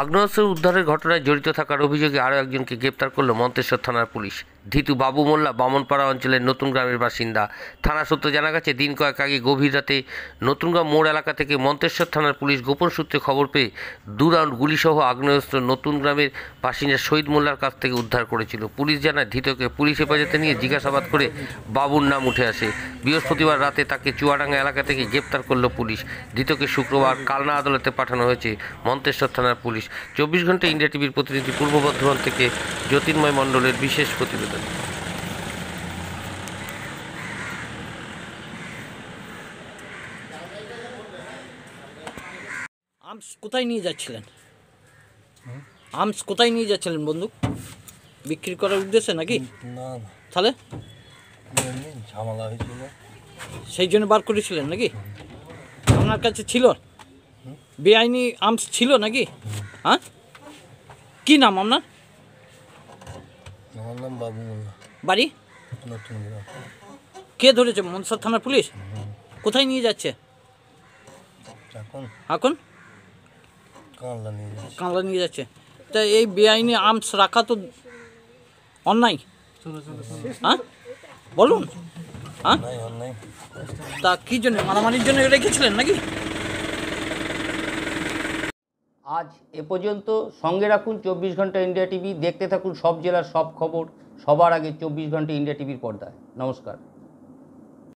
আগ্নেয়াস্ত্র উদ্ধারের ঘটনায় জড়িত থাকার অভিযোগে আরও একজনকে গ্রেপ্তার করল মন্তেশ্বর থানার পুলিশ। ধৃতু বাবু মোল্লা বামনপাড়া অঞ্চলের নতুন গ্রামের বাসিন্দা। থানা সূত্রে জানা গেছে, দিন কয়েক আগে গভীর রাতে নতুনগাঁও মোড় এলাকা থেকে মন্তেশ্বর থানার পুলিশ গোপন সূত্রে খবর পেয়ে দু রাউন্ড গুলিসহ আগ্নেয়াস্ত্র নতুন গ্রামের বাসিন্দা শহীদ মোল্লার কাছ থেকে উদ্ধার করেছিল। পুলিশ জানায়, ধৃতকে পুলিশ হেফাজতে নিয়ে জিজ্ঞাসাবাদ করে বাবুর নাম উঠে আসে। বৃহস্পতিবার রাতে তাকে চুয়াডাঙ্গা এলাকা থেকে গ্রেপ্তার করল পুলিশ। ধৃতকে শুক্রবার কালনা আদালতে পাঠানো হয়েছে মন্তেশ্বর থানার পুলিশ। চব্বিশ ঘণ্টা ইন্ডিয়া টিভির প্রতিনিধি পূর্ব বর্ধমান থেকে জ্যোতির্ময় মণ্ডলের বিশেষ প্রতিবেদন। আর্মস কোথায় নিয়ে যাচ্ছিলেন? আর্মস কোথায় নিয়ে যাচ্ছিলেন বন্ধু? বিক্রি করার উদ্দেশ্যে নাকি? না তাহলে? ঝামেলা হয়েছিল। সেই জন্য বার করেছিলেন নাকি? আপনার কাছে ছিল? বেআইনি আর্মস ছিল নাকি? হ্যাঁ? কি নাম আপনার? আমার নাম বাবু মোল্লা। বাড়ি? নতুন গ্রাম। কে ধরেছে? মনসর থানার পুলিশ? কোথায় নিয়ে যাচ্ছে? এখন? এখন? কানলা নিয়ে যাচ্ছি। কামলা নিয়ে যাচ্ছে। তা এই বেআইনি আর্মস রাখা তো অন্যায়। হ্যাঁ? বলুন। হ্যাঁ? তা কী জন্য? মারামারির জন্য রেখেছিলেন নাকি? আজ এ পর্যন্ত সঙ্গে রাখুন চব্বিশ ঘণ্টা ইন্ডিয়া টিভি, দেখতে থাকুন সব জেলার সব খবর, সবার আগে চব্বিশ ঘণ্টা ইন্ডিয়া টিভির পর্দায়। নমস্কার।